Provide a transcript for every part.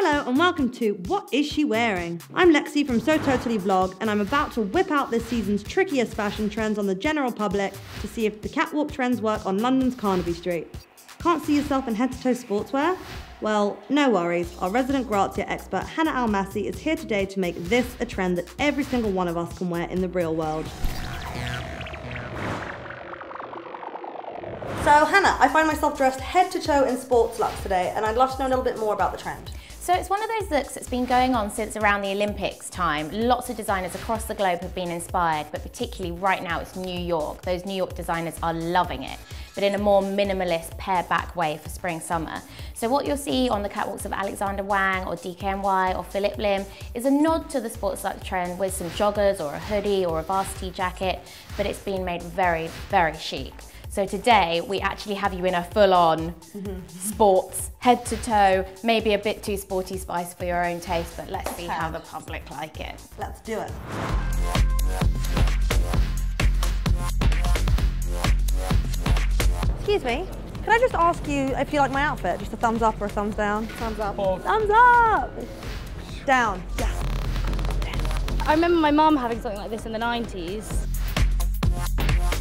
Hello and welcome to What Is She Wearing? I'm Lexi from So Totally Vlog and I'm about to whip out this season's trickiest fashion trends on the general public to see if the catwalk trends work on London's Carnaby Street. Can't see yourself in head to toe sportswear? Well, no worries. Our resident Grazia expert Hannah Almassi is here today to make this a trend that every single one of us can wear in the real world. So, Hannah, I find myself dressed head to toe in sports looks today, and I'd love to know a little bit more about the trend. So it's one of those looks that's been going on since around the Olympics time. Lots of designers across the globe have been inspired, but particularly right now it's New York. Those New York designers are loving it, but in a more minimalist, pared back way for spring summer. So what you'll see on the catwalks of Alexander Wang or DKNY or Phillip Lim is a nod to the sports trend with some joggers or a hoodie or a varsity jacket, but it's been made very, very chic. So today we actually have you in a full-on sports, head to toe, maybe a bit too sporty spice for your own taste, but let's see how the public like it. Let's do it. Excuse me, can I just ask you if you like my outfit? Just a thumbs up or a thumbs down? Thumbs up. Thumbs up! Down. Yes. I remember my mum having something like this in the 90s.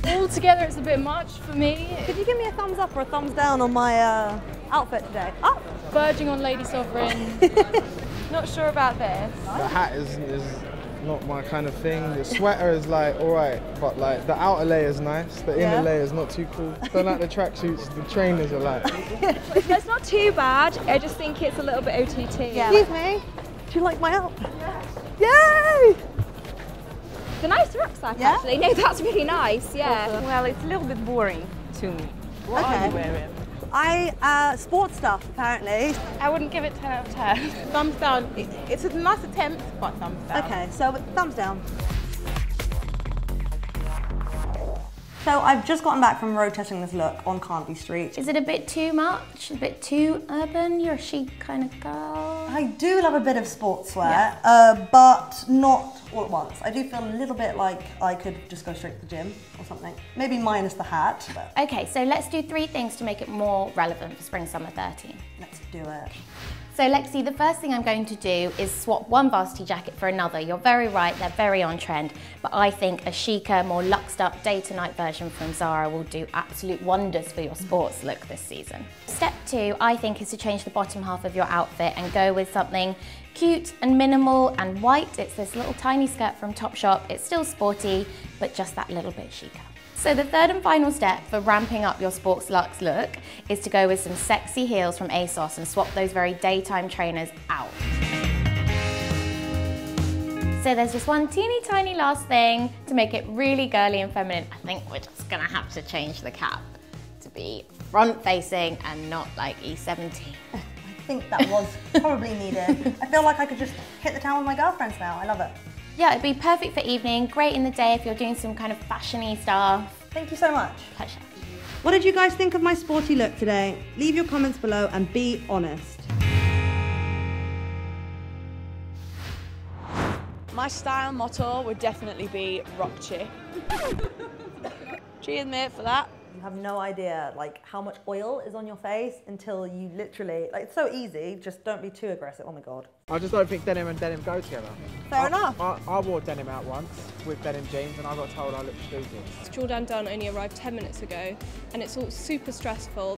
Altogether, it's a bit much for me. Could you give me a thumbs up or a thumbs down on my uh, outfit today? Up! Verging on Lady Sovereign. Not sure about this. The hat is, is not my kind of thing. The sweater is like alright, but like the outer layer is nice. The Yeah. inner layer is not too cool. Don't like the tracksuits. The trainers are like. It's not too bad. I just think it's a little bit OTT. Excuse me, do you like my outfit? Yes. Yay! It's a nice rucksack, Yeah? actually. No, that's really nice. Yeah. Well, it's a little bit boring to me. What Okay. are you wearing? I, uh, sports stuff apparently. I wouldn't give it 10 out of 10. Thumbs down. It- It's a nice attempt, but thumbs down. Okay, so thumbs down. So I've just gotten back from road testing this look on Carnaby Street. Is it a bit too much? A bit too urban? You're a chic kind of girl. I do love a bit of sportswear, uh, but not all at once. I do feel a little bit like I could just go straight to the gym or something. Maybe minus the hat, but Okay, so let's do three things to make it more relevant for spring summer 13. let's do it. So Lexi, the first thing I'm going to do is swap one varsity jacket for another. You're very right, they're very on trend, but I think a chicer, more luxed up day to night version from Zara will do absolute wonders for your sports look this season. Step two, I think, is to change the bottom half of your outfit and go with something cute and minimal and white. It's this little tiny skirt from Topshop. It's still sporty, but just that little bit chicer. So the third and final step for ramping up your sports luxe look is to go with some sexy heels from ASOS and swap those very daytime trainers out. So there's just one teeny tiny last thing to make it really girly and feminine. I think we're just gonna have to change the cap to be front facing and not like E E17. I think that was probably needed. I feel like I could just hit the town with my girlfriends now. I love it. Yeah, it'd be perfect for evening, great in the day if you're doing some kind of fashiony stuff. Thank you so much. Pleasure. What did you guys think of my sporty look today? Leave your comments below and be honest. My style motto would definitely be rock chick. Cheers, mate, for that. You have no idea like how much oil is on your face until you literally like it's so easy. Just don't be too aggressive. Oh my god. I just don't think denim and denim go together. Fair I, enough. I, I wore denim out once with denim jeans, and I got told I looked stupid. Jourdan Dunn only arrived 10 minutes ago and it's all super stressful.